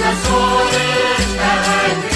las flores